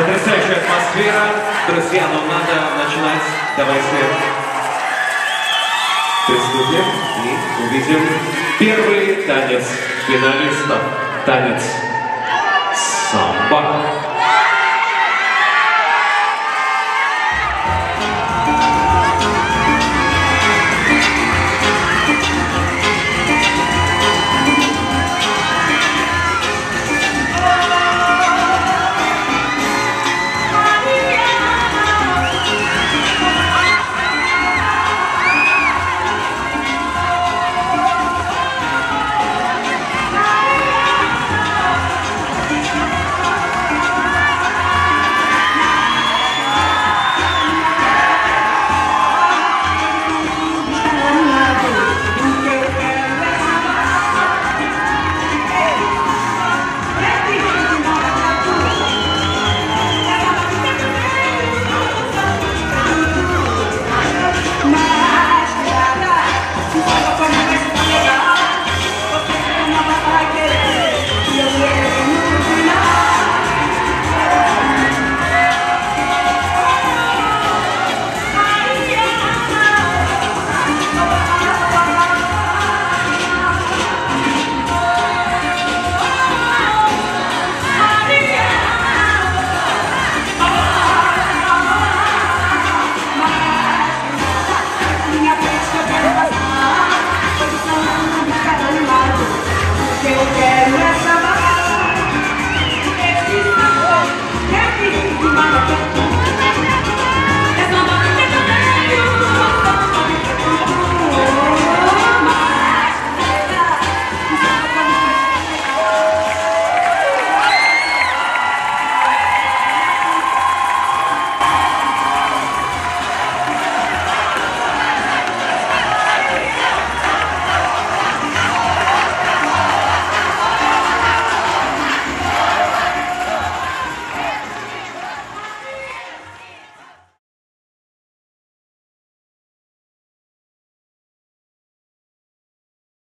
Потрясающая атмосфера. Друзья, но надо начинать. Давайте приступим и увидим первый танец финалистов. Танец самбо.